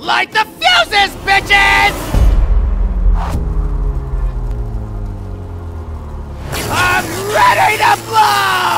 Light the fuses, bitches! I'm ready to blow!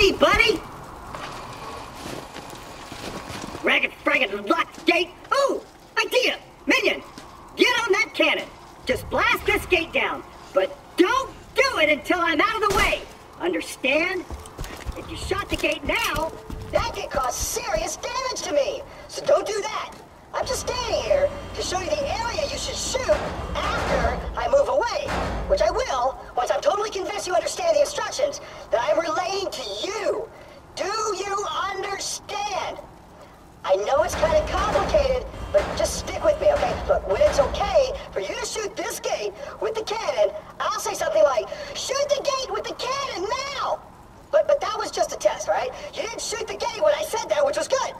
Buddy! Ragged fragged locked gate! Ooh! Idea! Minion! Get on that cannon! Just blast this gate down! But don't do it until I'm out of the way! Understand? If you shot the gate now, that could cause serious damage to me. So don't do that. I'm just standing here to show you the area you should shoot after I move away. Which I will once I'm totally convinced you understand the instructions that I'm relaying to you. Do you understand? I know it's kind of complicated, but just stick with me, okay? Look, when it's okay for you to shoot this gate with the cannon, I'll say something like, shoot the gate with the cannon now! But, but that was just a test, right? You didn't shoot the gate when I said that, which was good.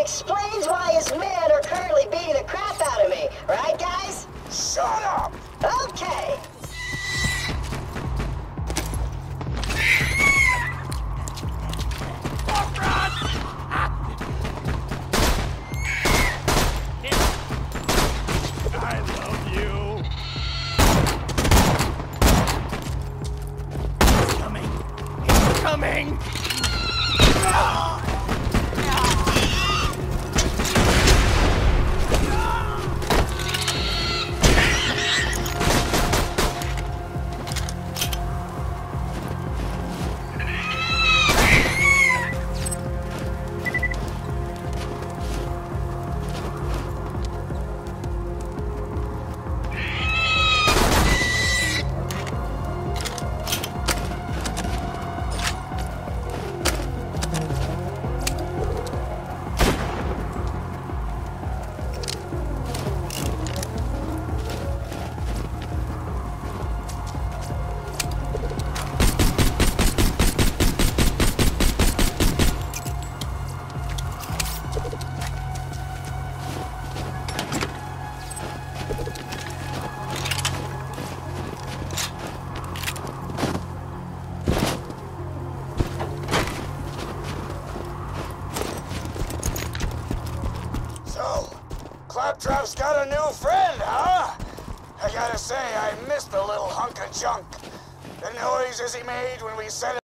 Explains why his men are currently beating the crap out of me, right, guys? Shut up! Okay. Friend, huh? I gotta say, I missed the little hunk of junk. The noises he made when we set